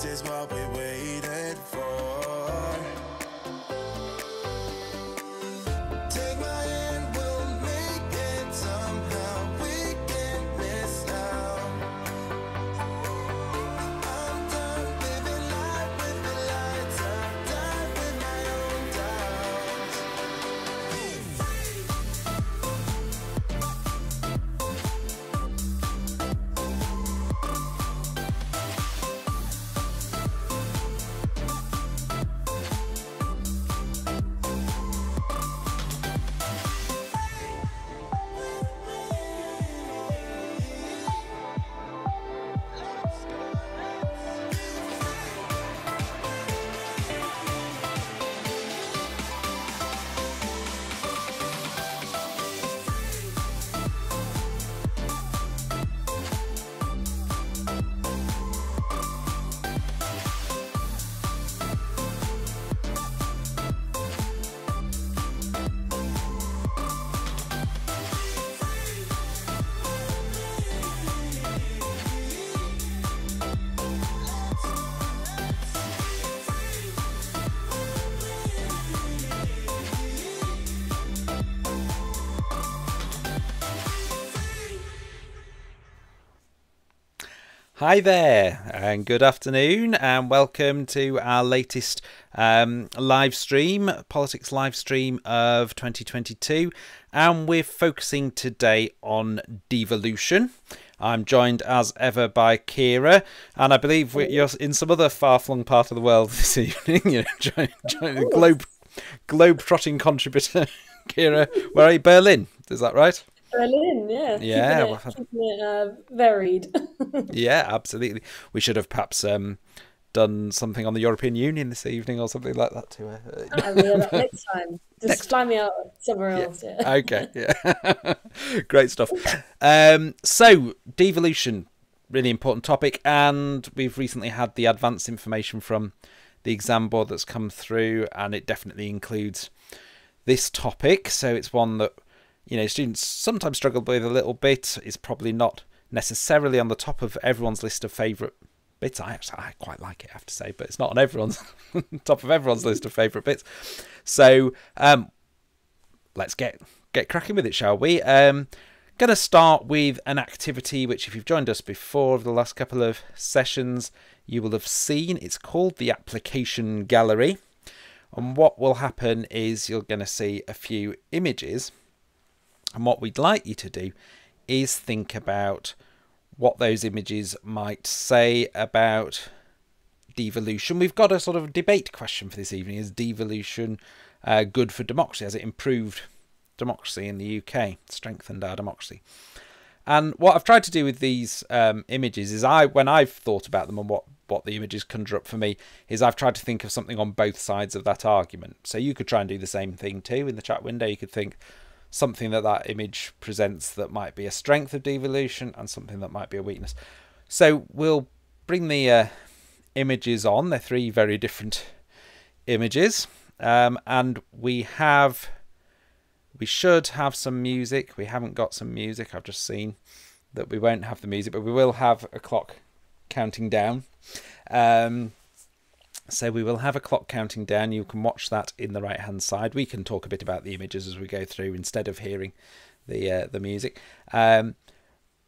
This is what we waited for. Hi there, and good afternoon, and welcome to our latest um, live stream, politics live stream of 2022. And we're focusing today on devolution. I'm joined as ever by Kira, and I believe you're in some other far flung part of the world this evening. You know, join, join the globe globe trotting contributor, Kira. Where are you? Berlin, is that right? Berlin, yeah. Yeah, Keeping it, well- keeping it uh, varied. Yeah, absolutely. We should have perhaps um, done something on the European Union this evening or something like that too. Uh, Uh, yeah, next time. Just fly me out somewhere else. Yeah. okay, yeah, great stuff. Um, so devolution, really important topic, and we've recently had the advance information from the exam board that's come through, and it definitely includes this topic. So it's one that you know students sometimes struggle with a little bit. It's probably not necessarily on the top of everyone's list of favourite bits. I actually I quite like it, I have to say, but it's not on everyone's top of everyone's list of favourite bits. So um, let's get get cracking with it, shall we? Um, going to start with an activity which, if you've joined us before over the last couple of sessions, you will have seen. It's called the application gallery. And what will happen is you're going to see a few images. And what we'd like you to do is think about what those images might say about devolution. We've got a sort of debate question for this evening. Is devolution uh, good for democracy? Has it improved democracy in the UK, strengthened our democracy? And what I've tried to do with these um, images is I, when I've thought about them and what, what the images conjure up for me, is I've tried to think of something on both sides of that argument. So you could try and do the same thing too in the chat window. You could think something that that image presents that might be a strength of devolution and something that might be a weakness. So we'll bring the uh, images on. They're three very different images. Um, and we have, we should have some music. We haven't got some music. I've just seen that we won't have the music, but we will have a clock counting down. Um, so we will have a clock counting down. You can watch that in the right hand side. We can talk a bit about the images as we go through instead of hearing the uh, the music. Um,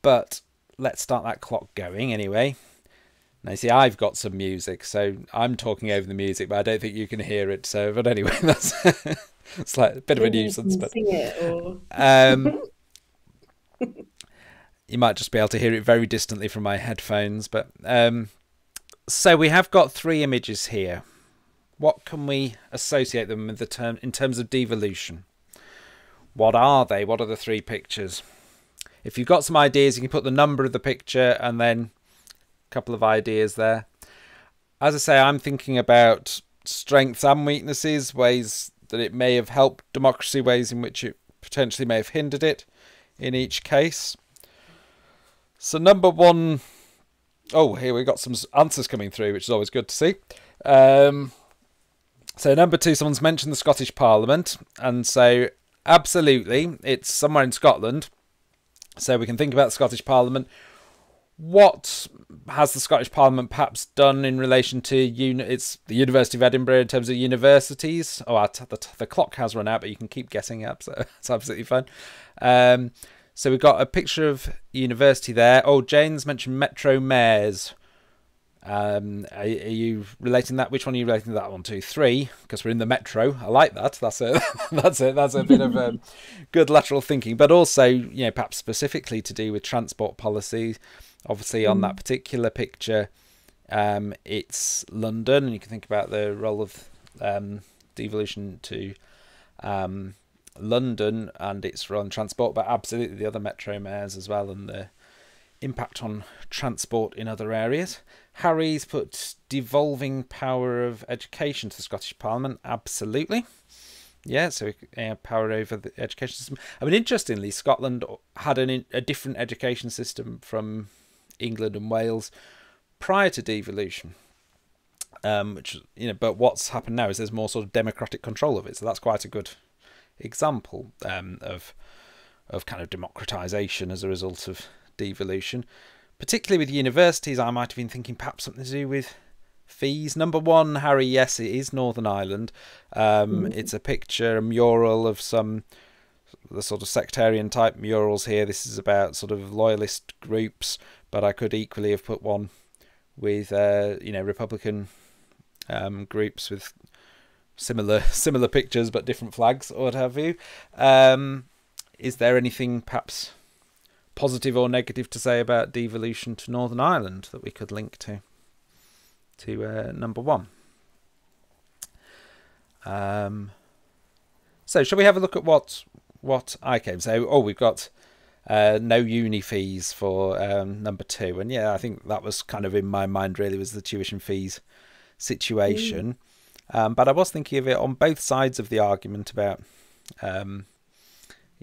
but let's start that clock going anyway. Now, see, I've got some music, so I'm talking over the music, but I don't think you can hear it. So, but anyway, that's it's like a bit of a nuisance. But um, you might just be able to hear it very distantly from my headphones. But um, so we have got three images here. What can we associate them with the term in terms of devolution? What are they? What are the three pictures? If you've got some ideas, you can put the number of the picture and then a couple of ideas there. As I say, I'm thinking about strengths and weaknesses, ways that it may have helped democracy, ways in which it potentially may have hindered it in each case. So, number one, oh, here we got some answers coming through, which is always good to see. Um, so, number two, someone's mentioned the Scottish Parliament, and so absolutely, it's somewhere in Scotland. So we can think about the Scottish Parliament. What has the Scottish Parliament perhaps done in relation to uni- it's the University of Edinburgh in terms of universities? Oh, the, the clock has run out, but you can keep guessing up, so it's absolutely fine. Um, so we've got a picture of university there. Oh, Jane's mentioned Metro Mayors. Um, are, are, you relating that? Which one are you relating that one to? Three, because we're in the metro. I like that. That's a That's it. That's a bit of um, good lateral thinking, but also, you know, perhaps specifically to do with transport policy. Obviously, on that mm. particular picture, um, it's London, and you can think about the role of um, devolution to um, London and its role in transport, but absolutely the other metro mayors as well, and the impact on transport in other areas. Harry's put devolving power of education to the Scottish Parliament. Absolutely. Yeah, so uh, power over the education system. I mean, interestingly, Scotland had an, a different education system from England and Wales prior to devolution. Um, which you know, but what's happened now is there's more sort of democratic control of it. So that's quite a good example um, of of kind of democratization as a result of devolution particularly with universities, I might have been thinking perhaps something to do with fees. Number one, Harry, yes, it is Northern Ireland. Um, mm. It's a picture, a mural of some the sort of sectarian type murals here. This is about sort of loyalist groups, but I could equally have put one with uh, you know Republican um, groups with similar similar pictures but different flags or what have you. Um, is there anything perhaps positive or negative to say about devolution to Northern Ireland that we could link to to uh, number one. Um, so shall we have a look at what what I came? So oh, we've got uh, no uni fees for um, number two, and yeah, I think that was kind of in my mind. Really, was the tuition fees situation. Mm. Um, but I was thinking of it on both sides of the argument about, um,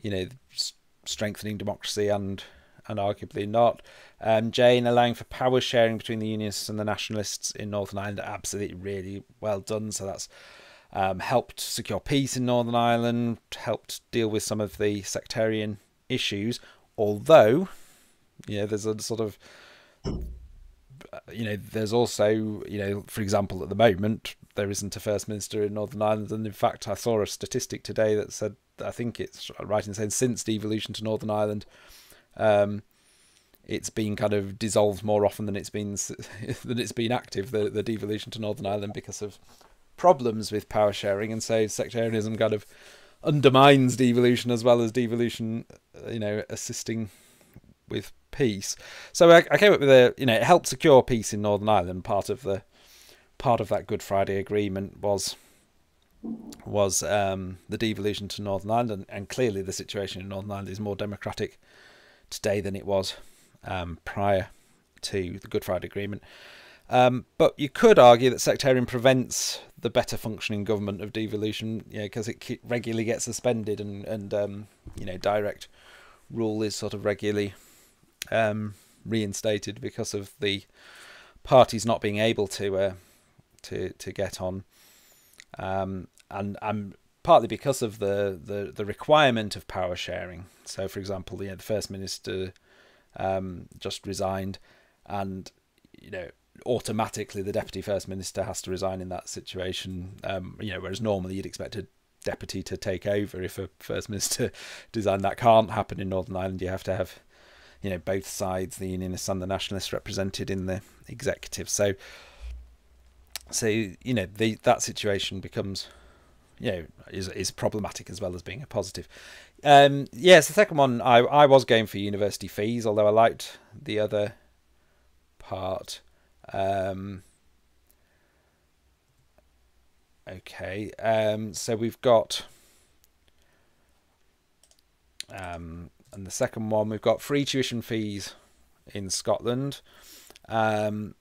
you know, strengthening democracy and and arguably not. Um, Jane allowing for power sharing between the Unionists and the Nationalists in Northern Ireland, absolutely really well done. So that's um, helped secure peace in Northern Ireland, helped deal with some of the sectarian issues. Although, you know, there's a sort of you know, there's also, you know, for example, at the moment, there isn't a First Minister in Northern Ireland. And in fact, I saw a statistic today that said I think it's right in saying since devolution to Northern Ireland, um, it's been kind of dissolved more often than it's been than it's been active. The the devolution to Northern Ireland because of problems with power sharing, and so sectarianism kind of undermines devolution as well as devolution, uh, you know, assisting with peace. So I, I came up with a, you know, it helped secure peace in Northern Ireland. Part of the part of that Good Friday Agreement was was um, the devolution to Northern Ireland, and, clearly the situation in Northern Ireland is more democratic today than it was um, prior to the Good Friday Agreement. Um, but you could argue that sectarian prevents the better functioning government of devolution, because it regularly gets suspended and and um, you know direct rule is sort of regularly um, reinstated because of the parties not being able to uh, to to get on, um, and and partly because of the, the the requirement of power sharing. So, for example, you know, the first minister um, just resigned, and you know automatically the deputy first minister has to resign in that situation. Um, you know, whereas normally you'd expect a deputy to take over if a first minister resigns. That can't happen in Northern Ireland. You have to have you know both sides, the Unionists and the Nationalists, represented in the executive. So, so you know the, that situation becomes you know is is problematic as well as being a positive. Um, yes, the second one I I was going for university fees, although I liked the other part. Um, okay, um, so we've got um, and the second one we've got free tuition fees in Scotland. Um,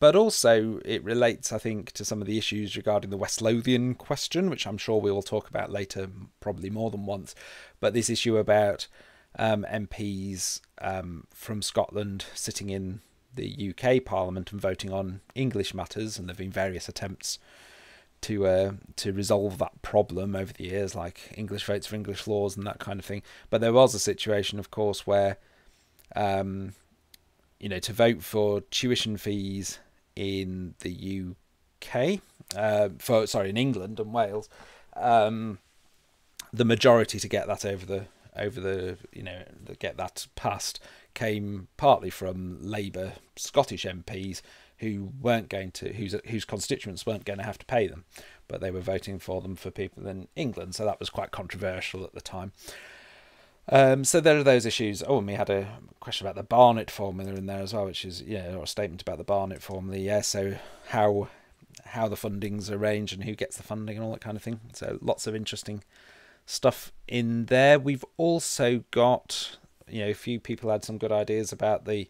but also it relates, I think, to some of the issues regarding the West Lothian question, which I'm sure we will talk about later, probably more than once. But this issue about um, MPs um, from Scotland sitting in the UK Parliament and voting on English matters, and there have been various attempts to uh, to resolve that problem over the years, like English votes for English laws and that kind of thing. But there was a situation, of course, where um, you know to vote for tuition fees in the UK, uh, for sorry in England and Wales, um, the majority to get that over the over the you know get that passed came partly from Labour Scottish MPs who weren't going to whose whose constituents weren't going to have to pay them, but they were voting for them for people in England. So that was quite controversial at the time. Um, so there are those issues. Oh, and we had a question about the Barnett formula in there as well, which is yeah, or a statement about the Barnett formula. Yeah, so how how the funding's arranged and who gets the funding and all that kind of thing. So lots of interesting stuff in there. We've also got you know a few people had some good ideas about the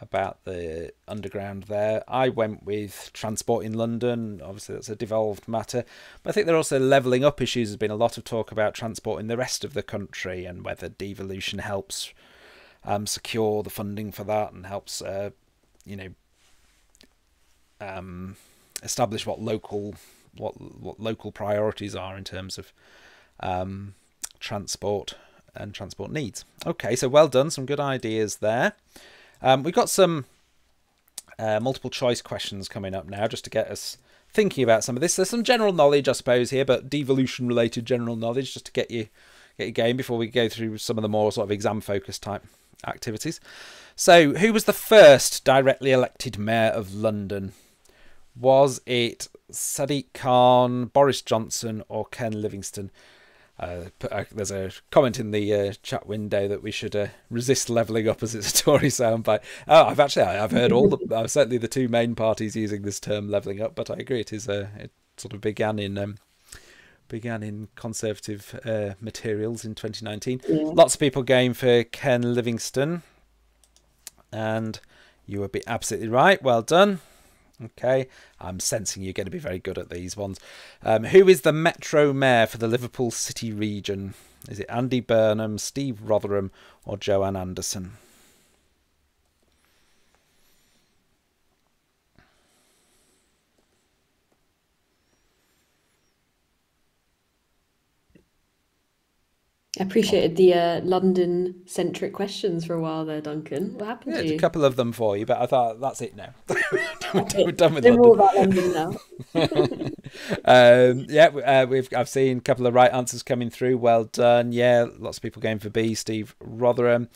about the underground there. I went with transport in London. Obviously, that's a devolved matter. But I think there are also levelling up issues. There's been a lot of talk about transport in the rest of the country and whether devolution helps um, secure the funding for that and helps, uh, you know, um, establish what local what what local priorities are in terms of um, transport and transport needs. Okay, so well done. Some good ideas there. Um, we've got some uh, multiple choice questions coming up now just to get us thinking about some of this. There's some general knowledge, I suppose, here, but devolution related general knowledge just to get you get you going before we go through some of the more sort of exam focused type activities. So, who was the first directly elected mayor of London? Was it Sadiq Khan, Boris Johnson, or Ken Livingstone? Uh, uh, there's a comment in the uh, chat window that we should uh, resist levelling up as it's a Tory soundbite. Oh, I've actually I've heard all the uh, certainly the two main parties using this term levelling up, but I agree it is a it sort of began in um, began in conservative materials in 2019. Yeah. Lots of people going for Ken Livingstone, and you would be absolutely right. Well done. Okay, I'm sensing you're going to be very good at these ones. Um, who is the Metro Mayor for the Liverpool City region? Is it Andy Burnham, Steve Rotheram, or Joanne Anderson? I appreciated the uh, London centric questions for a while there, Duncan. What happened yeah, to you? A couple of them for you, but I thought that's it now. We're done with London. More about London now. um, yeah, uh, we've I've seen a couple of right answers coming through. Well done. Yeah, lots of people going for B. Steve Rotheram,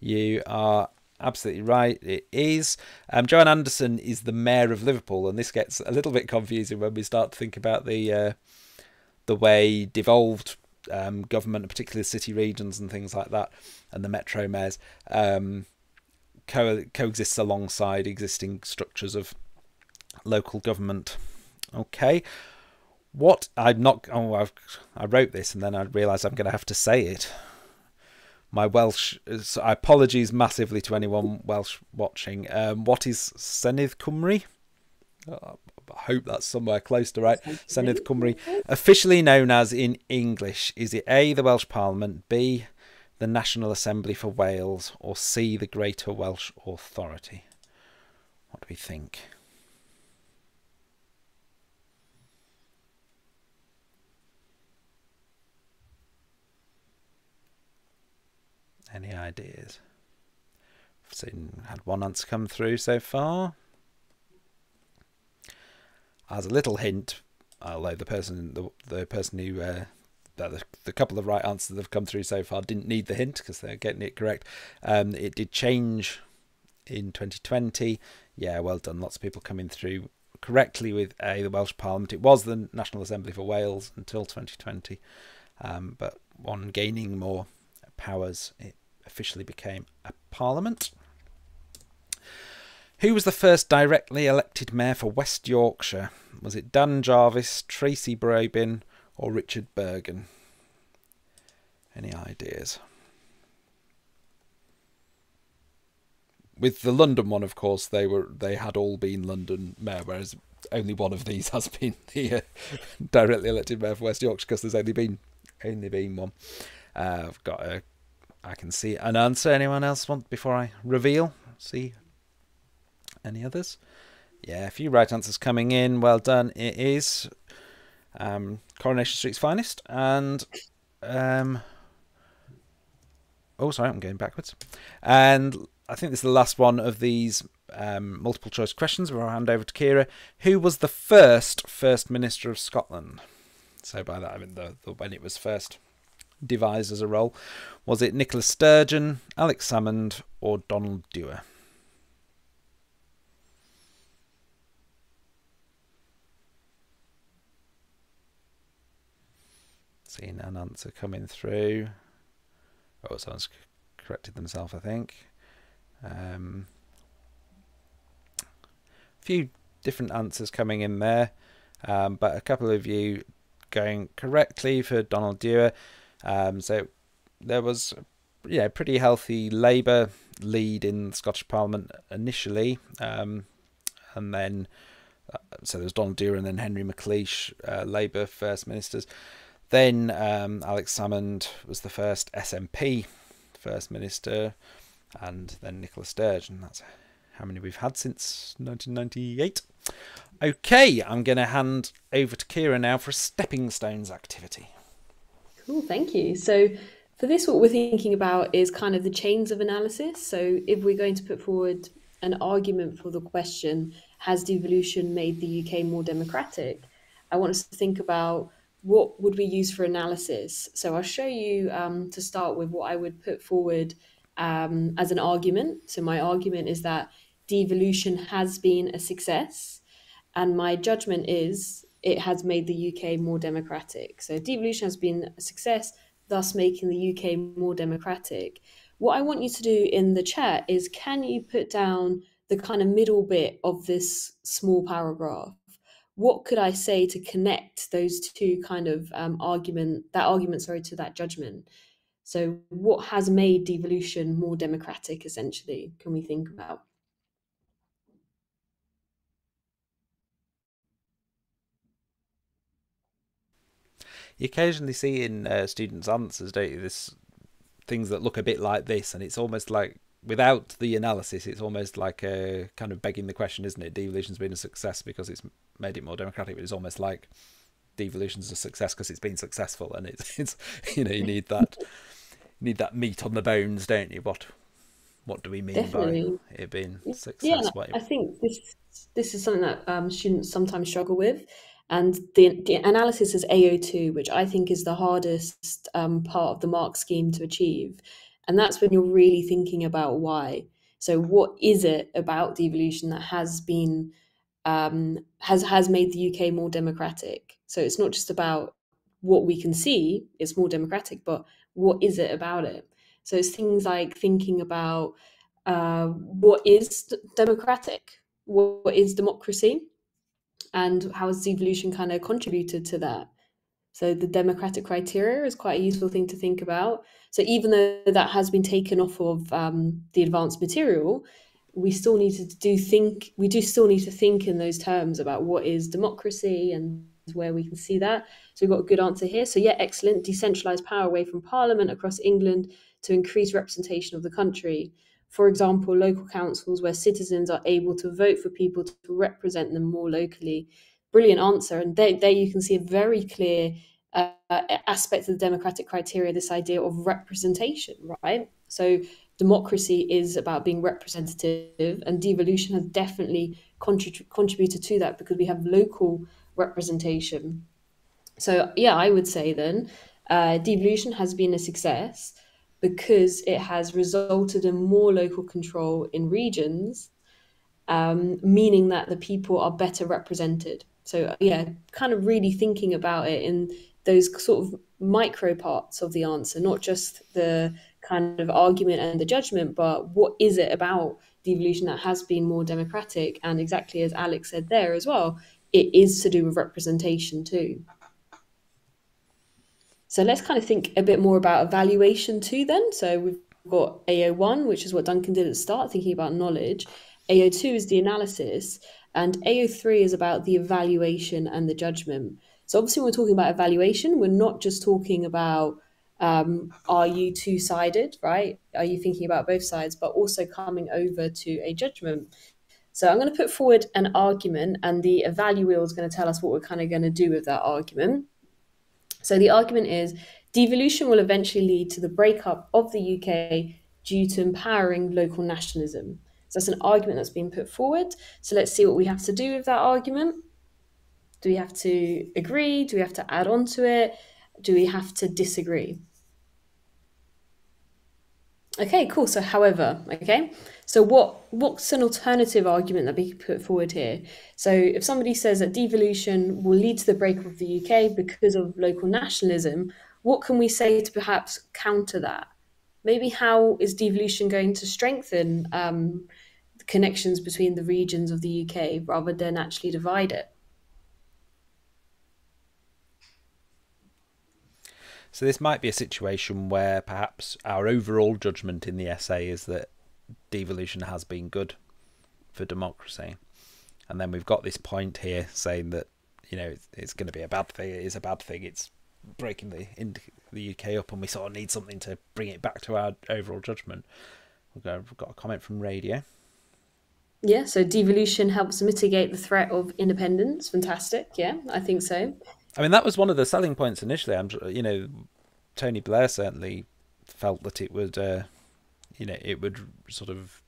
you are absolutely right. It is. Um, Joanne Anderson is the mayor of Liverpool, and this gets a little bit confusing when we start to think about the uh, the way devolved um, government, particularly city regions and things like that, and the metro mayors um, co- coexists alongside existing structures of local government. Okay, what I'm not. Oh, I've, I wrote this and then I realised I'm going to have to say it. My Welsh. So apologies massively to anyone Welsh watching. Um, what is Senedd Cymru? Uh, I hope that's somewhere close to right. Senedd Cymru, officially known as in English, is it A, the Welsh Parliament, B, the National Assembly for Wales, or C, the Greater Welsh Authority? What do we think? Any ideas? I've seen had one answer come through so far. As a little hint, although the person the the person who uh, the, the couple of right answers that have come through so far didn't need the hint because they're getting it correct. Um, it did change in 2020. Yeah, well done. Lots of people coming through correctly with a the Welsh Parliament. It was the National Assembly for Wales until 2020, um, but on gaining more powers, it officially became a parliament. Who was the first directly elected mayor for West Yorkshire? Was it Dan Jarvis, Tracy Brabin, or Richard Burgon? Any ideas? With the London one, of course, they were they had all been London mayor, whereas only one of these has been the uh, directly elected mayor for West Yorkshire because there's only been only been one. Uh, I've got a I can see an answer. Anyone else want before I reveal? See any others? Yeah, a few right answers coming in. Well done. It is um, Coronation Street's finest, and um, oh, sorry, I'm going backwards. And I think this is the last one of these um, multiple choice questions. Where I'll hand over to Kira. Who was the first First Minister of Scotland? So by that I mean the, the when it was first devised as a role. Was it Nicola Sturgeon, Alex Salmond, or Donald Dewar? Seeing an answer coming through. Oh, someone's corrected themselves, I think. Um, a few different answers coming in there, um, but a couple of you going correctly for Donald Dewar. Um, so there was, yeah, pretty healthy Labour lead in Scottish Parliament initially, um, and then uh, so there was Donald Dewar and then Henry McLeish, uh, Labour First Ministers. Then um, Alex Salmond was the first SNP First Minister, and then Nicola Sturgeon. That's how many we've had since 1998. Okay, I'm going to hand over to Kira now for a stepping stones activity. Cool, thank you. So for this, what we're thinking about is kind of the chains of analysis. So if we're going to put forward an argument for the question, has devolution made the UK more democratic? I want us to think about what would we use for analysis. So I'll show you um, to start with what I would put forward um, as an argument. So my argument is that devolution has been a success, and my judgment is it has made the UK more democratic. So devolution has been a success, thus making the UK more democratic. What I want you to do in the chat is can you put down the kind of middle bit of this small paragraph? What could I say to connect those two kind of um, argument, that argument, sorry, to that judgment? So, what has made devolution more democratic, essentially, can we think about? You occasionally see in uh, students' answers, don't you? This things that look a bit like this, and it's almost like without the analysis, it's almost like a kind of begging the question, isn't it? Devolution's been a success because it's made it more democratic, but it's almost like devolution's a success because it's been successful, and it's it's you know you need that you need that meat on the bones, don't you? What what do we mean Definitely. by it being successful? Yeah, I think this this is something that um, students sometimes struggle with. And the, the analysis is AO2, which I think is the hardest um, part of the mark scheme to achieve. And that's when you're really thinking about why. So, what is it about devolution that has been um, has has made the UK more democratic? So it's not just about what we can see; it's more democratic, but what is it about it? So it's things like thinking about uh, what is democratic, what is democracy, and how has devolution kind of contributed to that. So the democratic criteria is quite a useful thing to think about. So even though that has been taken off of um, the advanced material, we still need to do think. We do still need to think in those terms about what is democracy and where we can see that. So we've got a good answer here. So yeah, excellent. Decentralised power away from Parliament across England to increase representation of the country. for example, local councils where citizens are able to vote for people to represent them more locally. Brilliant answer. And there, there you can see a very clear uh, aspect of the democratic criteria this idea of representation, right? So, democracy is about being representative, and devolution has definitely contrib- contributed to that because we have local representation. So, yeah, I would say then uh, devolution has been a success because it has resulted in more local control in regions, um, meaning that the people are better represented. So, uh, mm-hmm. yeah, kind of really thinking about it in those sort of micro parts of the answer, not just the kind of argument and the judgment, but what is it about devolution that has been more democratic? And exactly as Alex said there as well, it is to do with representation too. So let's kind of think a bit more about evaluation too, then. So we've got AO1, which is what Duncan did at the start, thinking about knowledge. AO2 is the analysis, and AO3 is about the evaluation and the judgment. So obviously, when we're talking about evaluation, we're not just talking about um, are you two sided, right? Are you thinking about both sides, but also coming over to a judgment. So I'm going to put forward an argument, and the evaluator is going to tell us what we're kind of going to do with that argument. So the argument is devolution will eventually lead to the breakup of the UK due to empowering local nationalism. So that's an argument that's been put forward. So let's see what we have to do with that argument. Do we have to agree? Do we have to add on to it? Do we have to disagree? Okay, cool. So, however, okay. So, what what's an alternative argument that we could put forward here? So, if somebody says that devolution will lead to the breakup of the UK because of local nationalism, what can we say to perhaps counter that? Maybe how is devolution going to strengthen um, the connections between the regions of the UK rather than actually divide it? So this might be a situation where perhaps our overall judgment in the essay is that devolution has been good for democracy, and then we've got this point here saying that you know it's, it's going to be a bad thing. It is a bad thing. It's breaking the the UK up, and we sort of need something to bring it back to our overall judgment. We've got, we've got a comment from Radio. Yeah, so devolution helps mitigate the threat of independence. Fantastic. Yeah, I think so. I mean, that was one of the selling points initially. I'm, you know, Tony Blair certainly felt that it would, uh, you know, it would sort of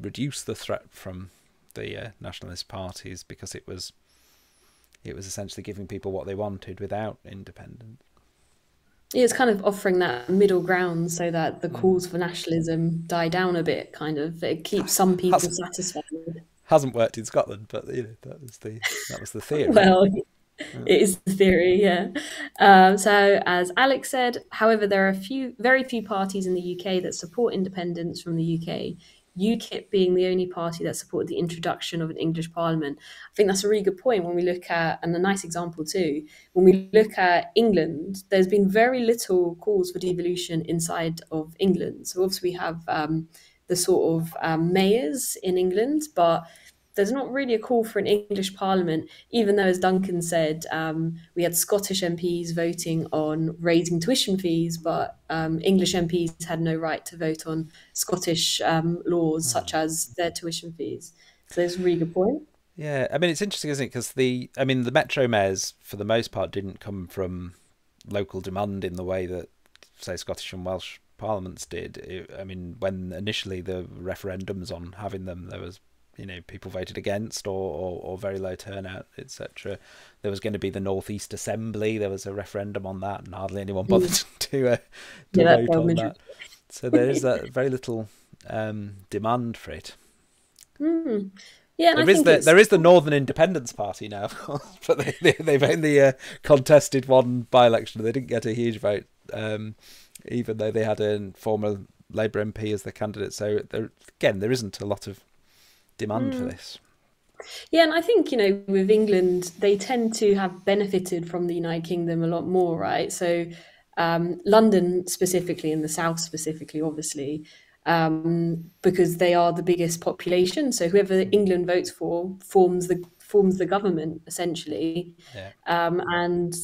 reduce the threat from the uh, nationalist parties because it was, it was essentially giving people what they wanted without independence. Yeah, it's kind of offering that middle ground so that the mm. calls for nationalism die down a bit. Kind of, it keeps some people hasn't, satisfied. Hasn't worked in Scotland, but you know that was the that was the theory. well, it is the theory, yeah. Um, so, as Alex said, however, there are a few, very few parties in the UK that support independence from the UK. UKIP being the only party that supported the introduction of an English Parliament. I think that's a really good point when we look at, and a nice example too, when we look at England, there's been very little calls for devolution inside of England. So obviously we have um, the sort of um, mayors in England, but there's not really a call for an English Parliament, even though, as Duncan said, um, we had Scottish MPs voting on raising tuition fees, but um, English MPs had no right to vote on Scottish um, laws mm. such as their tuition fees. So there's a really good point. Yeah, I mean it's interesting, isn't it? Because the, I mean, the metro mayors for the most part didn't come from local demand in the way that, say, Scottish and Welsh parliaments did. It, I mean, when initially the referendums on having them, there was you know people voted against or, or, or very low turnout, etc. There was going to be the Northeast Assembly. There was a referendum on that, and hardly anyone mm. bothered mm. to, uh, to yeah, vote on that. So there is that very little um, demand for it. Mm. Yeah, there is the there is the Northern Independence Party now, but they, they have only uh, contested one by election. They didn't get a huge vote, um, even though they had a former Labour MP as their candidate. So there, again, there isn't a lot of demand mm. for this. Yeah, and I think, you know, with England, they tend to have benefited from the United Kingdom a lot more, right? So, um, London specifically, and the South specifically, obviously, um, because they are the biggest population. So, whoever England votes for forms the forms the government essentially. Yeah. Um, and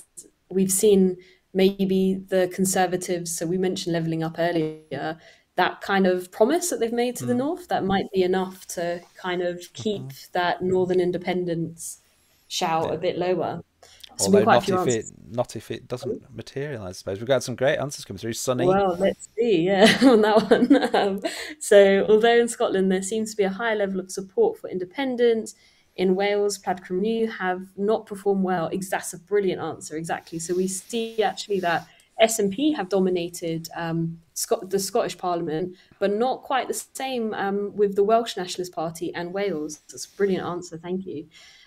we've seen maybe the Conservatives. So we mentioned levelling up earlier that kind of promise that they've made to mm. the north, that might be enough to kind of keep mm-hmm. that northern independence shout yeah. a bit lower. So Although not if it not if it doesn't materialise, I suppose. We've got some great answers coming through. Sunny. Well, let's see, yeah, on that one. Um, so although in Scotland there seems to be a high level of support for independence, in Wales, Plaid Cymru have not performed well. That's a brilliant answer, exactly. So we see actually that SNP have dominated um, the Scottish Parliament, but not quite the same um, with the Welsh Nationalist Party and Wales. That's a brilliant answer, thank you.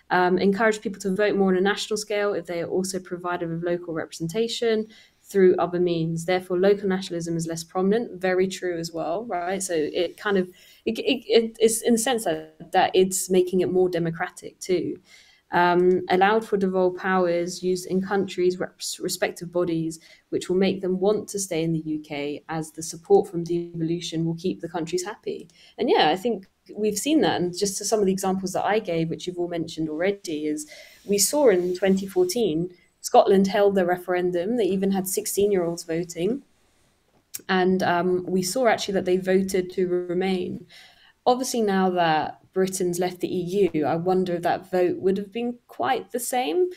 Um, encourage people to vote more on a national scale if they are also provided with local representation through other means. Therefore, local nationalism is less prominent. Very true as well, right? So it kind of it, it, it's in the sense that, that it's making it more democratic too um, allowed for devolved powers used in countries' respective bodies, which will make them want to stay in the UK as the support from devolution will keep the countries happy. And yeah, I think we've seen that. And just to some of the examples that I gave, which you've all mentioned already, is we saw in 2014, Scotland held their referendum. They even had 16 year olds voting. And um, we saw actually that they voted to remain. Obviously, now that Britain's left the EU, I wonder if that vote would have been quite the same.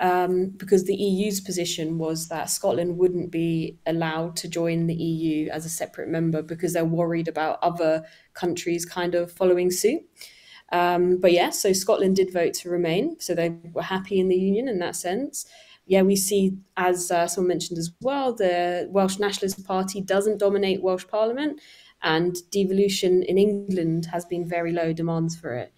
Um, because the EU's position was that Scotland wouldn't be allowed to join the EU as a separate member because they're worried about other countries kind of following suit. Um, but yeah, so Scotland did vote to remain, so they were happy in the union in that sense. Yeah, we see, as uh, someone mentioned as well, the Welsh Nationalist Party doesn't dominate Welsh Parliament, and devolution in England has been very low demands for it.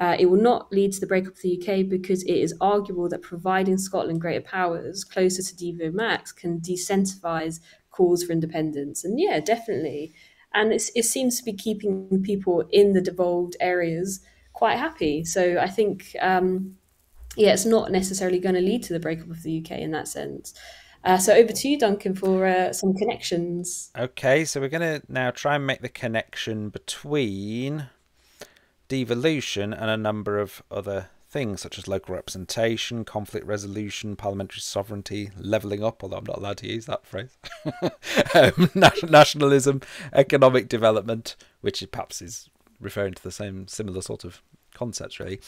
Uh, it will not lead to the breakup of the UK because it is arguable that providing Scotland greater powers closer to Devo Max can decentralise calls for independence. And yeah, definitely. And it seems to be keeping people in the devolved areas quite happy. So I think, um, yeah, it's not necessarily going to lead to the breakup of the UK in that sense. Uh, so over to you, Duncan, for uh, some connections. Okay, so we're going to now try and make the connection between devolution and a number of other things, such as local representation, conflict resolution, parliamentary sovereignty, levelling up, although I'm not allowed to use that phrase, um, nationalism, economic development, which perhaps is referring to the same similar sort of concepts, really.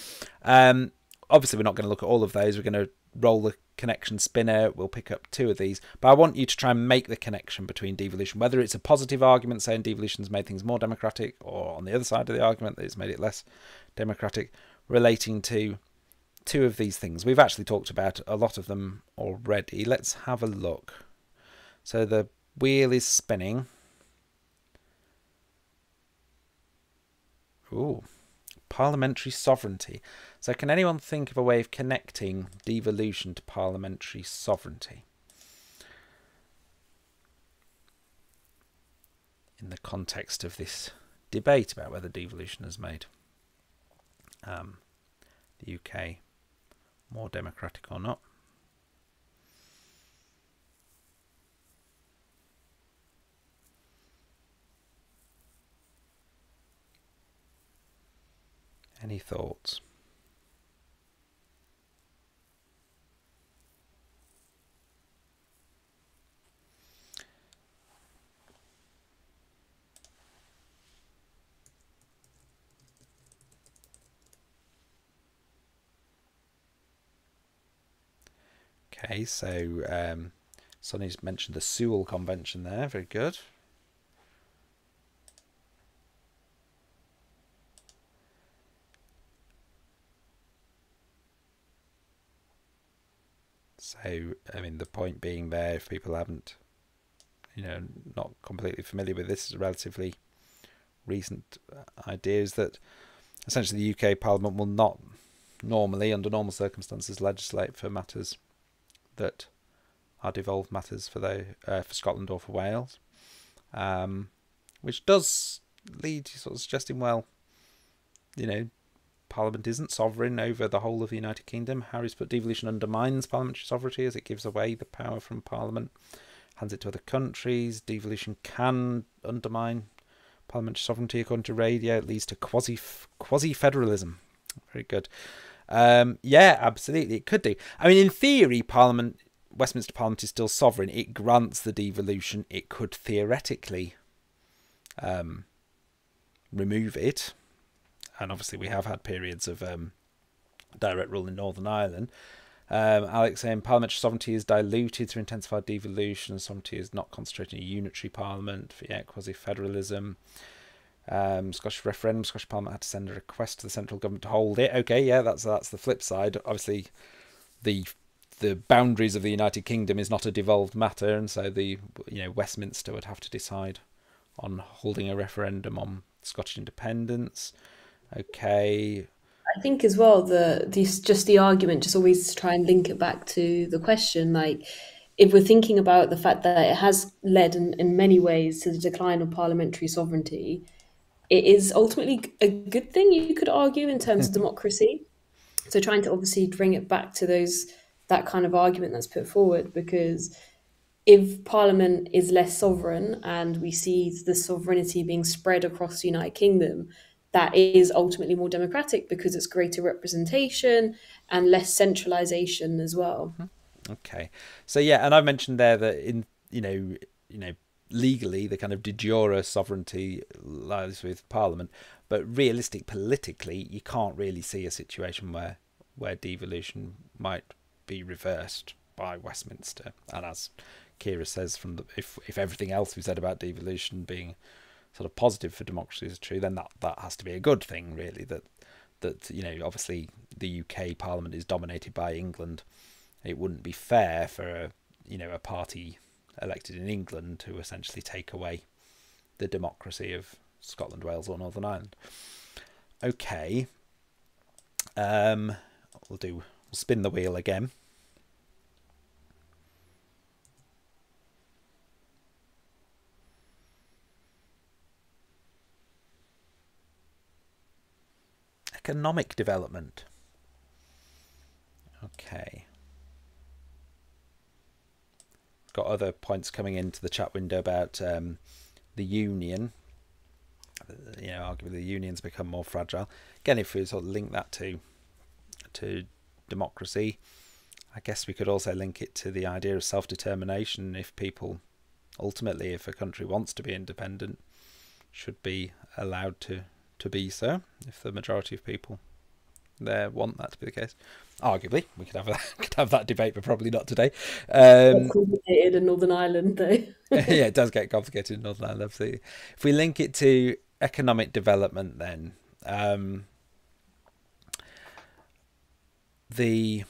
Um, obviously, we're not going to look at all of those. We're going to roll the connection spinner. We'll pick up two of these. But I want you to try and make the connection between devolution, whether it's a positive argument saying devolution's made things more democratic, or on the other side of the argument that it's made it less democratic, relating to two of these things. We've actually talked about a lot of them already. Let's have a look. So the wheel is spinning. Ooh, parliamentary sovereignty. So, can anyone think of a way of connecting devolution to parliamentary sovereignty? In the context of this debate about whether devolution has made um, the UK more democratic or not. Any thoughts? Okay, so um, Sonny's mentioned the Sewell Convention there. Very good. So, I mean, the point being there, if people haven't, you know, not completely familiar with this, is relatively recent uh, idea is that essentially the UK Parliament will not normally, under normal circumstances, legislate for matters that are devolved matters for the uh, for Scotland or for Wales, um, which does lead to sort of suggesting, well, you know, Parliament isn't sovereign over the whole of the United Kingdom. Harry's put devolution undermines parliamentary sovereignty as it gives away the power from Parliament, hands it to other countries. Devolution can undermine parliamentary sovereignty, according to Radio. It leads to quasi quasi federalism. Very good. Um, yeah, absolutely, it could do. I mean, in theory, Parliament, Westminster Parliament is still sovereign. It grants the devolution. It could theoretically um, remove it. And obviously, we have had periods of um, direct rule in Northern Ireland. Um, Alex saying parliamentary sovereignty is diluted through intensified devolution. Sovereignty is not concentrated in a unitary parliament. Yeah, quasi federalism. Um, Scottish referendum. Scottish Parliament had to send a request to the central government to hold it. Okay, yeah, that's that's the flip side. Obviously, the the boundaries of the United Kingdom is not a devolved matter, and so the you know Westminster would have to decide on holding a referendum on Scottish independence. Okay, I think as well the this just the argument just always try and link it back to the question like if we're thinking about the fact that it has led in, in many ways to the decline of parliamentary sovereignty, it is ultimately a good thing you could argue in terms of mm-hmm. democracy. So trying to obviously bring it back to those that kind of argument that's put forward because if Parliament is less sovereign and we see the sovereignty being spread across the United Kingdom, that is ultimately more democratic because it's greater representation and less centralization as well. Mm-hmm. Okay, so yeah, and I mentioned there that in you know you know legally the kind of de jure sovereignty lies with Parliament, but realistic politically, you can't really see a situation where where devolution might be reversed by Westminster. And as Kira says, from the, if if everything else we said about devolution being sort of positive for democracy is true, then that that has to be a good thing, really. That that you know, obviously, the UK Parliament is dominated by England. It wouldn't be fair for a you know a party elected in England to essentially take away the democracy of Scotland, Wales, or Northern Ireland. Okay. Um, we'll do. We'll spin the wheel again. economic development. Okay. Got other points coming into the chat window about um, the union. You know, arguably the union's become more fragile. Again, if we sort of link that to to democracy, I guess we could also link it to the idea of self determination. If people, ultimately, if a country wants to be independent, should be allowed to to be so if the majority of people there want that to be the case. Arguably, we could have a, could have that debate, but probably not today. Um, complicated in Northern Ireland, though. yeah, it does get complicated in Northern Ireland. Absolutely. If we link it to economic development, then um, the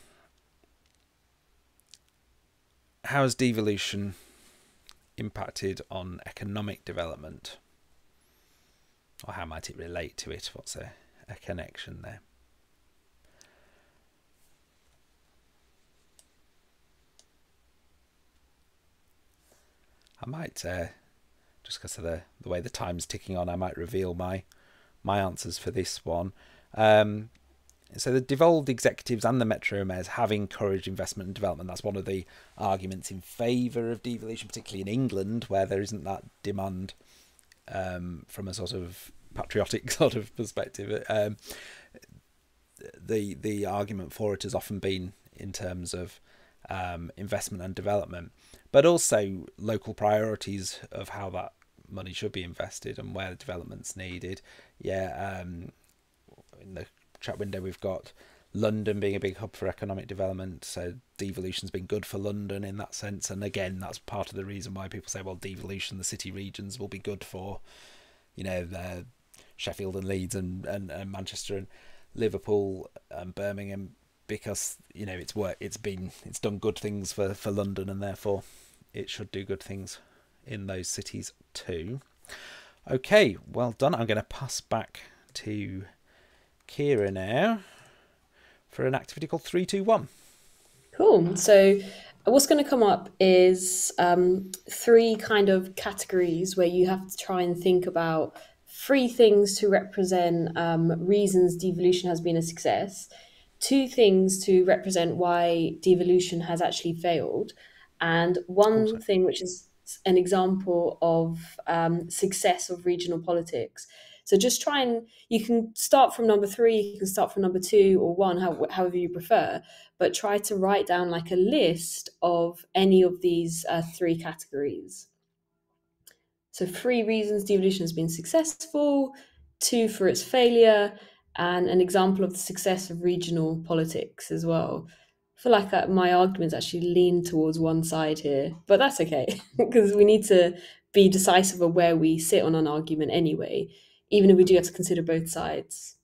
how has devolution impacted on economic development? Or how might it relate to it? What's a, a connection there? I might, uh, just because of the, the way the time's ticking on, I might reveal my my answers for this one. Um, so the devolved executives and the metro mayors have encouraged investment and development. That's one of the arguments in favour of devolution, particularly in England, where there isn't that demand um, from a sort of patriotic sort of perspective. Um, the the argument for it has often been in terms of um, investment and development, but also local priorities of how that money should be invested and where the development's needed. Yeah, um, in the chat window we've got London being a big hub for economic development, so devolution's been good for London in that sense. And again, that's part of the reason why people say, well, devolution, the city regions will be good for, you know, Sheffield and Leeds and, and, and Manchester and Liverpool and Birmingham because you know it's work it's been it's done good things for, for London and therefore it should do good things in those cities too. Okay, well done. I'm going to pass back to Kira now for an activity called 321. Cool. So, what's going to come up is um, three kind of categories where you have to try and think about three things to represent um, reasons devolution has been a success, two things to represent why devolution has actually failed, and one thing which is an example of um, success of regional politics. So just try and you can start from number three, you can start from number two or one, how, however you prefer, but try to write down like a list of any of these uh, three categories. So three reasons devolution has been successful, two for its failure, and an example of the success of regional politics as well. I feel like uh, my arguments actually lean towards one side here, but that's okay because we need to be decisive of where we sit on an argument anyway, even if we do have to consider both sides.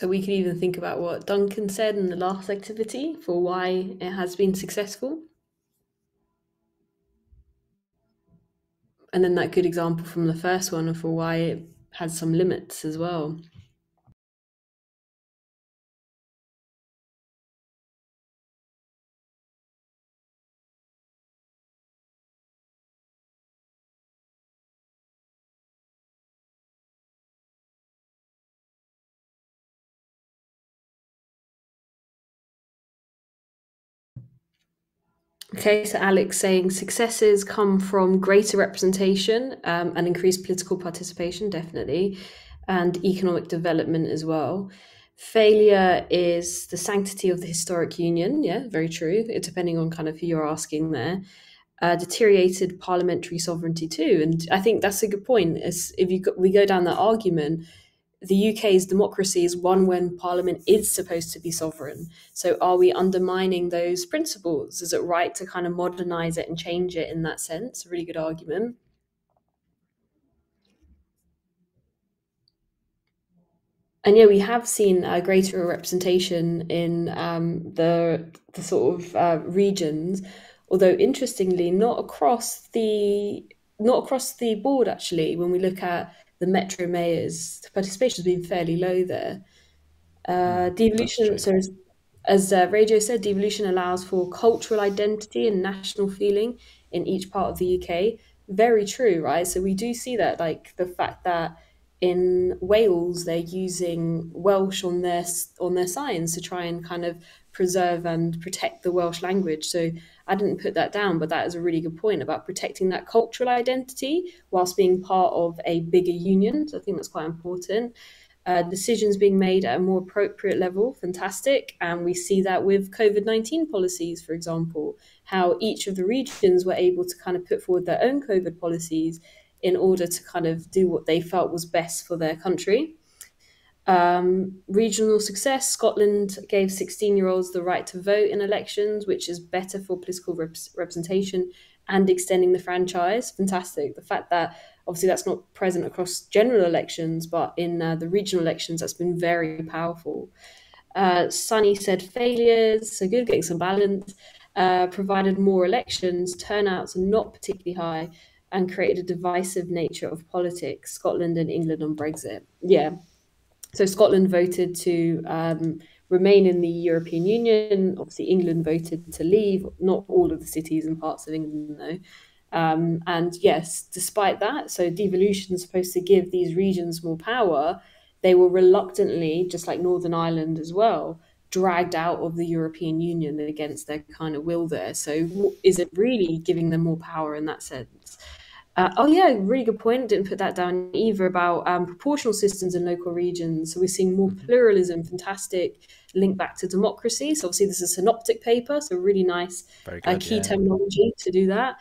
So we can even think about what Duncan said in the last activity for why it has been successful. And then that good example from the first one for why it has some limits as well. Okay, so Alex saying successes come from greater representation um, and increased political participation, definitely, and economic development as well. Failure is the sanctity of the historic union. Yeah, very true. It, depending on kind of who you're asking there. Uh, deteriorated parliamentary sovereignty too, and I think that's a good point. Is if you go, we go down that argument, the UK's democracy is one when Parliament is supposed to be sovereign. So, are we undermining those principles? Is it right to kind of modernize it and change it in that sense? A really good argument. And yeah, we have seen a greater representation in um, the the sort of uh, regions, although interestingly, not across the not across the board. Actually, when we look at the metro mayors, participation has been fairly low there. Uh, hmm, devolution, so as, as uh, Radio said, devolution allows for cultural identity and national feeling in each part of the UK. Very true, right? So we do see that, like the fact that in Wales they're using Welsh on their on their signs to try and kind of preserve and protect the Welsh language. So I didn't put that down, but that is a really good point about protecting that cultural identity whilst being part of a bigger union. So I think that's quite important. Uh, decisions being made at a more appropriate level, fantastic. And we see that with COVID 19 policies, for example, how each of the regions were able to kind of put forward their own COVID policies in order to kind of do what they felt was best for their country. Um, regional success Scotland gave 16 year olds the right to vote in elections, which is better for political rep- representation and extending the franchise. Fantastic. The fact that obviously that's not present across general elections, but in uh, the regional elections, that's been very powerful. Uh, Sunny said failures, so good, getting some balance. Uh, provided more elections, turnouts are not particularly high, and created a divisive nature of politics. Scotland and England on Brexit. Yeah, so Scotland voted to um, remain in the European Union. Obviously, England voted to leave. Not all of the cities and parts of England, though. Um, and yes, despite that, so devolution is supposed to give these regions more power. They were reluctantly, just like Northern Ireland as well, dragged out of the European Union against their kind of will there. So, is it really giving them more power in that sense? Uh, oh yeah, really good point. Didn't put that down either about um, proportional systems in local regions. So we're seeing more mm-hmm. pluralism, fantastic link back to democracy. So obviously this is a synoptic paper, so really nice uh, good, uh, key yeah. terminology to do that.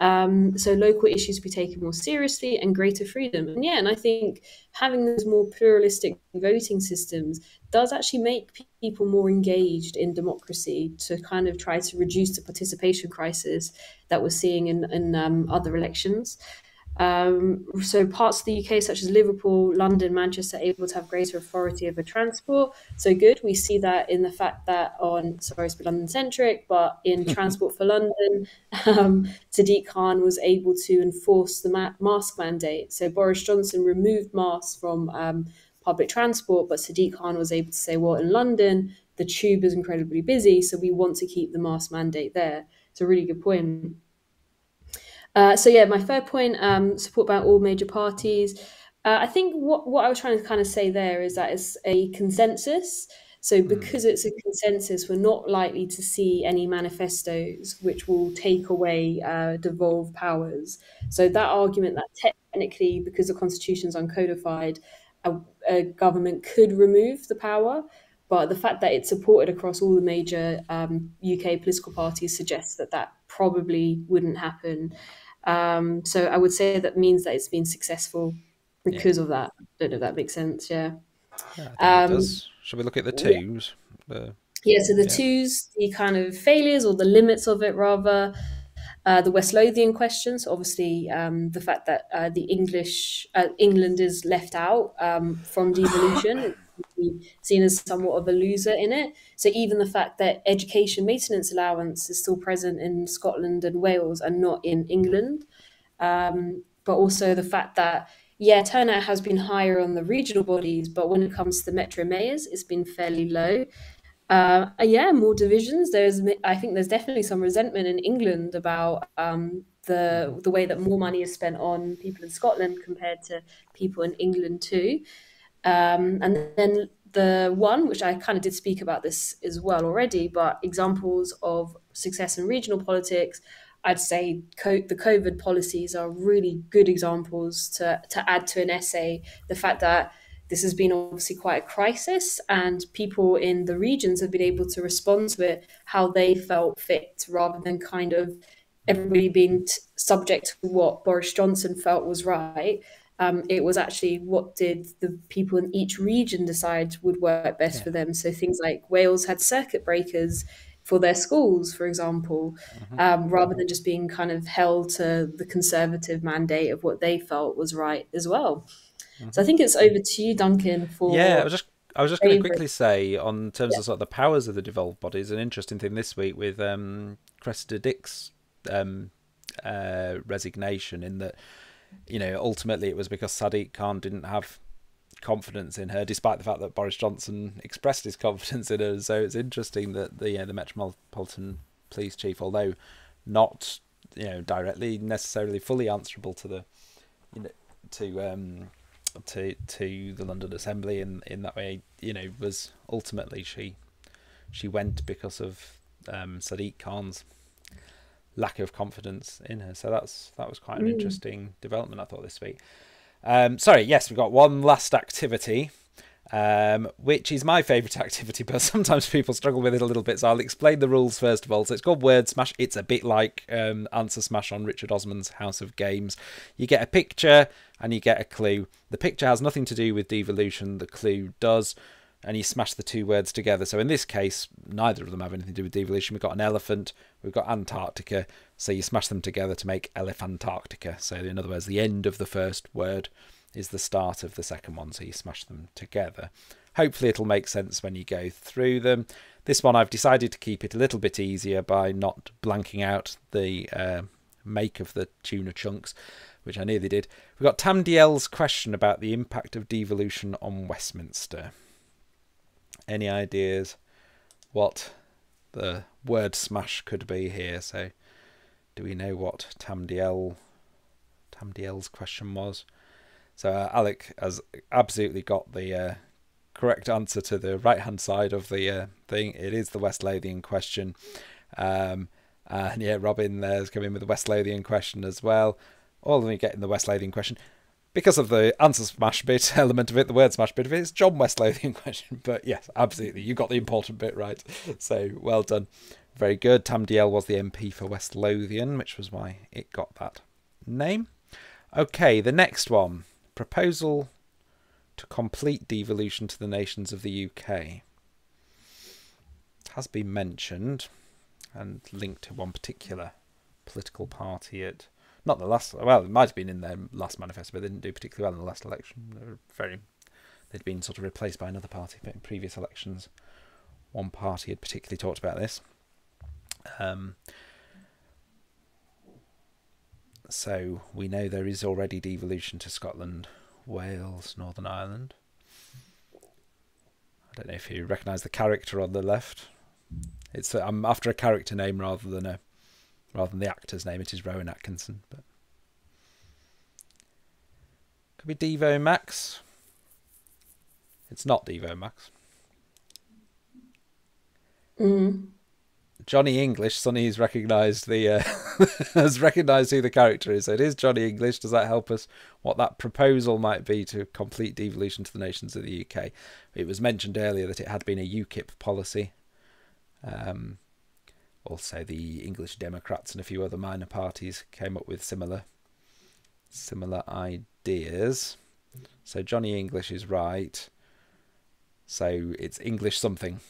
Um, so local issues be taken more seriously and greater freedom. And yeah, and I think having those more pluralistic voting systems does actually make people more engaged in democracy to kind of try to reduce the participation crisis that we're seeing in, in um, other elections. Um, so parts of the UK, such as Liverpool, London, Manchester, are able to have greater authority over transport. So good. We see that in the fact that on sorry, it's London centric, but in Transport for London, um, Sadiq Khan was able to enforce the ma- mask mandate. So Boris Johnson removed masks from um, public transport, but Sadiq Khan was able to say, well, in London, the tube is incredibly busy, so we want to keep the mask mandate there. It's a really good point. Uh, so yeah, my third point: um, support by all major parties. Uh, I think what, what I was trying to kind of say there is that it's a consensus. So, because it's a consensus, we're not likely to see any manifestos which will take away uh, devolved powers. So, that argument that technically, because the constitution's uncodified, a, a government could remove the power, but the fact that it's supported across all the major um, UK political parties suggests that that probably wouldn't happen. Um, so, I would say that means that it's been successful because yeah. of that. I don't know if that makes sense. Yeah. yeah um, Shall we look at the twos? The, yeah, so the yeah. twos, the kind of failures or the limits of it, rather. Uh, the West Lothian questions, obviously, um, the fact that uh, the English uh, England is left out um, from devolution, seen as somewhat of a loser in it. So even the fact that education maintenance allowance is still present in Scotland and Wales and not in England, um, but also the fact that yeah, turnout has been higher on the regional bodies, but when it comes to the metro mayors, it's been fairly low. Uh, yeah, more divisions. There's, I think, there's definitely some resentment in England about um, the the way that more money is spent on people in Scotland compared to people in England too. Um, and then the one, which I kind of did speak about this as well already, but examples of success in regional politics I'd say co- the COVID policies are really good examples to, to add to an essay. The fact that this has been obviously quite a crisis, and people in the regions have been able to respond to it how they felt fit rather than kind of everybody being t- subject to what Boris Johnson felt was right. Um, it was actually what did the people in each region decide would work best yeah. for them. So things like Wales had circuit breakers for their schools, for example, mm-hmm. um, rather than just being kind of held to the conservative mandate of what they felt was right as well. Mm-hmm. So I think it's over to you, Duncan. For yeah, I was just I was just going to quickly say on terms yeah. of sort of the powers of the devolved bodies, an interesting thing this week with um, Cressida Dick's um, uh, resignation, in that you know ultimately it was because Sadiq Khan didn't have confidence in her, despite the fact that Boris Johnson expressed his confidence in her. So it's interesting that the the Metropolitan Police Chief, although not you know directly necessarily fully answerable to the you know to um to to the London Assembly in in that way, you know, was ultimately she she went because of um, Sadiq Khan's lack of confidence in her. So that's that was quite an mm. interesting development I thought this week. Um, sorry, yes, we've got one last activity, um, which is my favourite activity, but sometimes people struggle with it a little bit. So I'll explain the rules first of all. So it's called Word Smash. It's a bit like um, Answer Smash on Richard Osman's House of Games. You get a picture and you get a clue. The picture has nothing to do with devolution, the clue does and you smash the two words together. So in this case, neither of them have anything to do with devolution. We've got an elephant, we've got Antarctica, so you smash them together to make Elephantarctica. So in other words, the end of the first word is the start of the second one, so you smash them together. Hopefully it'll make sense when you go through them. This one I've decided to keep it a little bit easier by not blanking out the uh, make of the tuna chunks, which I nearly did. We've got Tam Dalyell's question about the impact of devolution on Westminster. Any ideas what the word smash could be here? So, do we know what Tam Dalyell Tam Dalyell's question was? So uh, Alec has absolutely got the uh, correct answer to the right hand side of the uh, thing. It is the West Lothian question. Um, and yeah, Robin there's coming with the West Lothian question as well. All of them getting the West Lothian question because of the answer smash bit element of it, the word smash bit of it, it's John West Lothian question. But yes, absolutely, you got the important bit right. So well done. Very good. Tam Dalyell was the MP for West Lothian, which was why it got that name. Okay, the next one. Proposal to complete devolution to the nations of the UK. It has been mentioned and linked to one particular political party at not the last. Well, it might have been in their last manifesto, but they didn't do particularly well in the last election. They were very. They'd been sort of replaced by another party, but in previous elections, one party had particularly talked about this. Um, so we know there is already devolution to Scotland, Wales, Northern Ireland. I don't know if you recognise the character on the left. It's I'm after a character name rather than a rather than the actor's name. It is Rowan Atkinson. But Could be Devo Max. It's not Devo Max. Mm. Johnny English, Sonny's recognised the uh, has recognised who the character is. So it is Johnny English. Does that help us? What that proposal might be to complete devolution to the nations of the UK? It was mentioned earlier that it had been a UKIP policy. Um, also, the English Democrats and a few other minor parties came up with similar similar ideas. So Johnny English is right. So it's English something.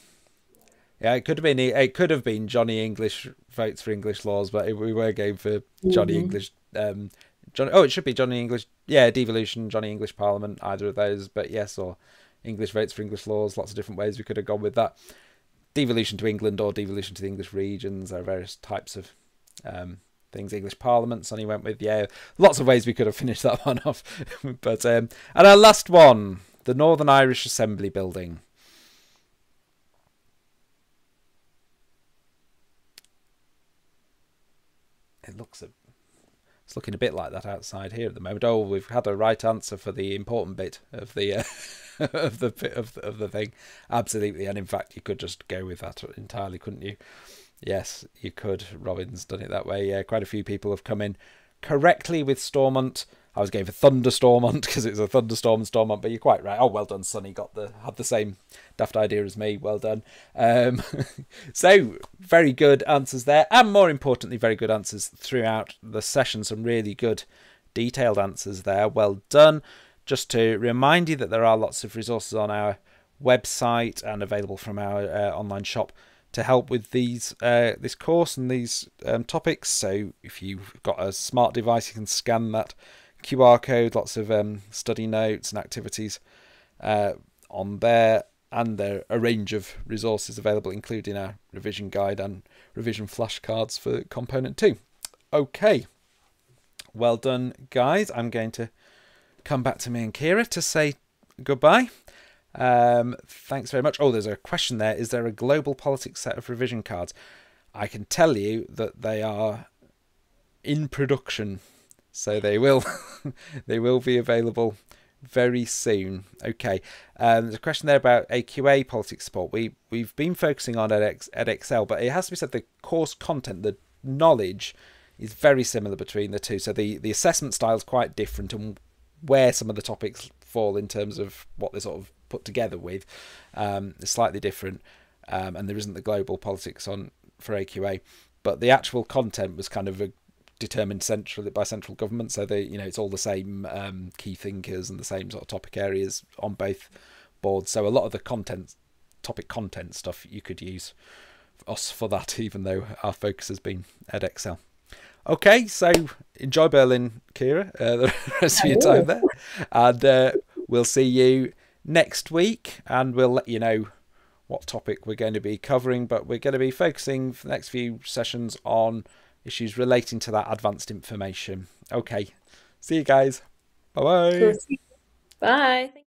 Yeah, it could have been it could have been Johnny English votes for English laws, but we were going for Johnny mm-hmm. English. Um, Johnny, oh, it should be Johnny English. Yeah, devolution, Johnny English Parliament, either of those. But yes, or English votes for English laws. Lots of different ways we could have gone with that. Devolution to England or devolution to the English regions. Are various types of um, things. English Parliament, Sonny went with. Yeah, lots of ways we could have finished that one off. but um, and our last one, the Northern Irish Assembly Building. It looks a, it's looking a bit like that outside here at the moment. Oh, we've had a right answer for the important bit of the uh, of the of the, of the thing. Absolutely, and in fact, you could just go with that entirely, couldn't you? Yes, you could. Robin's done it that way. Yeah, quite a few people have come in correctly with Stormont. I was going for thunderstorm Thunderstormont because it's a thunderstorm and storm Stormont, but you're quite right. Oh, well done, Sonny. Got the had the same daft idea as me. Well done. Um, so very good answers there, and more importantly, very good answers throughout the session. Some really good detailed answers there. Well done. Just to remind you that there are lots of resources on our website and available from our uh, online shop to help with these uh, this course and these um, topics. So if you've got a smart device, you can scan that QR code. Lots of um, study notes and activities uh, on there, and there a range of resources available, including our revision guide and revision flashcards for component two. Okay, well done, guys. I'm going to come back to me and Kira to say goodbye. Um, thanks very much. Oh, there's a question there. Is there a global politics set of revision cards? I can tell you that they are in production, so they will they will be available very soon. Okay. Um, there's a question there about AQA politics support. We we've been focusing on edX, Edexcel, but it has to be said the course content, the knowledge, is very similar between the two. So the the assessment style is quite different, and where some of the topics fall in terms of what they're sort of put together with um, is slightly different, um, and there isn't the global politics on for AQA, but the actual content was kind of a, determined centrally by central government. So they, you know, it's all the same um, key thinkers and the same sort of topic areas on both boards. So a lot of the content, topic content stuff, you could use us for that, even though our focus has been Edexcel. Okay, so enjoy Berlin, Kira, uh, the rest of your time there, and uh, we'll see you next week, and we'll let you know what topic we're going to be covering. But we're going to be focusing for the next few sessions on issues relating to that advanced information. Okay, see you guys. Bye-bye. Bye.